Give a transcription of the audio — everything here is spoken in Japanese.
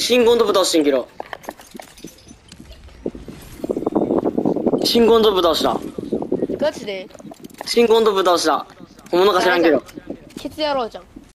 신곤도부터신기 로. 신곤도부터시 다. ガチで？新コンブ倒した。本物か知らんけど。ケツ野郎じゃん